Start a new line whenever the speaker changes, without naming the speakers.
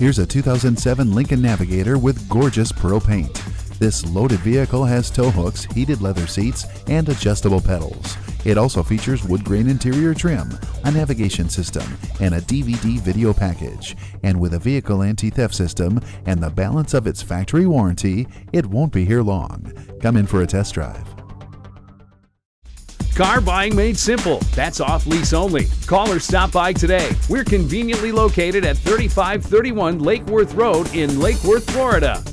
Here's a 2007 Lincoln Navigator with gorgeous pearl paint. This loaded vehicle has tow hooks, heated leather seats, and adjustable pedals. It also features wood grain interior trim, a navigation system, and a DVD video package. And with a vehicle anti theft system and the balance of its factory warranty, it won't be here long. Come in for a test drive.
Car buying made simple. That's off lease only. Call or stop by today. We're conveniently located at 3531 Lake Worth Road in Lake Worth, Florida.